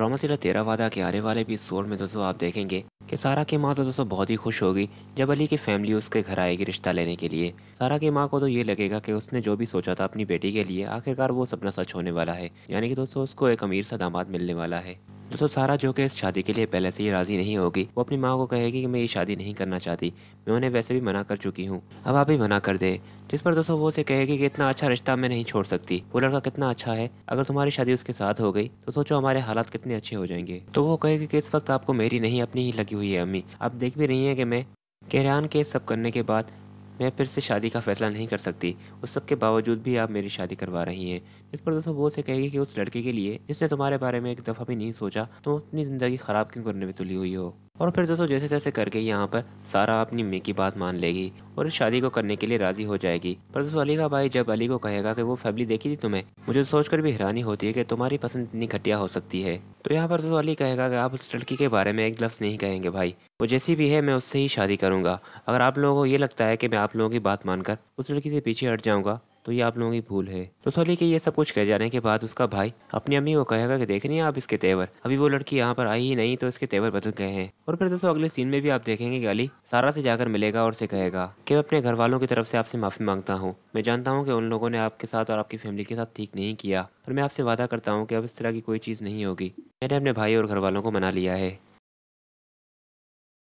Drama सीरा तेरा वादा के आने वाले भी एपिसोड में दोस्तों आप देखेंगे कि सारा की माँ तो दोस्तों बहुत ही खुश होगी जब अली की फैमिली उसके घर आएगी रिश्ता लेने के लिए। सारा की माँ को तो ये लगेगा कि उसने जो भी सोचा था अपनी बेटी के लिए, आखिरकार वो सपना सच होने वाला है। यानी कि दोस्तों, उसको एक अमीर सा दामाद मिलने वाला है। दोस्तों सारा जो कि इस शादी के लिए पहले से ही राज़ी नहीं होगी, वो अपनी माँ को कहेगी कि मैं ये शादी नहीं करना चाहती। मैं उन्हें वैसे भी मना कर चुकी हूँ। अब आप ही मना कर दे, जिस पर दोस्तों वो उसे कहेगी कि इतना अच्छा रिश्ता मैं नहीं छोड़ सकती, वो लड़का कितना अच्छा है, अगर तुम्हारी शादी उसके साथ हो गई तो सोचो हमारे हालात कितने अच्छे हो जाएँगे। तो वो कहेगी कि इस वक्त आपको मेरी नहीं, अपनी ही लगी हुई है अम्मी। आप देख भी रही हैं कि मैं केरान के सब करने के बाद मैं फिर से शादी का फैसला नहीं कर सकती। उस सब के बावजूद भी आप मेरी शादी करवा रही हैं। इस पर दोस्तों वो से कहेगी कि उस लड़के के लिए, जिसने तुम्हारे बारे में एक दफ़ा भी नहीं सोचा, तुम अपनी ज़िंदगी ख़राब क्यों करने में तुली हुई हो? और फिर दोस्तों जैसे जैसे करके यहाँ पर, सारा अपनी मी की बात मान लेगी और इस शादी को करने के लिए राज़ी हो जाएगी। पर दोस्तों, अली का भाई जब अली को कहेगा कि वो फैमिली देखी थी तुम्हें, मुझे सोचकर भी हैरानी होती है कि तुम्हारी पसंद इतनी घटिया हो सकती है। तो यहाँ पर दोस्तों, अली कहेगा कि आप उस लड़की के बारे में एक लफ्ज़ नहीं कहेंगे भाई। वो जैसी भी है, मैं उससे ही शादी करूँगा। अगर आप लोगों को ये लगता है कि मैं आप लोगों की बात मानकर उस लड़की से पीछे हट जाऊँगा तो ये आप लोगों की भूल है। तो सोली के ये सब कुछ कह जाने के बाद उसका भाई अपनी अम्मी को कहेगा कि देख आप इसके तेवर। अभी वो लड़की यहाँ पर आई ही नहीं तो इसके तेवर बदल गए हैं। और फिर दोस्तों, अगले सीन में भी आप देखेंगे कि अली सारा से जाकर मिलेगा और से कहेगा कि मैं अपने घर वालों की तरफ़ से आपसे माफ़ी माँगता हूँ। मैं जानता हूँ कि उन लोगों ने आपके साथ और आपकी फैमिली के साथ ठीक नहीं किया, पर मैं आपसे वादा करता हूँ कि अब इस तरह की कोई चीज़ नहीं होगी। मैंने अपने भाई और घर वालों को मना लिया है।